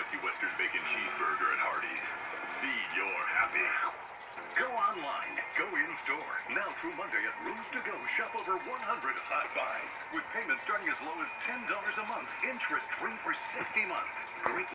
spicy Western bacon cheeseburger at Hardee's. Feed your happy. Go online, go in store. Now through Monday at Rooms to Go, shop over 100 hot buys with payments starting as low as $10 a month, interest free for 60 months. Great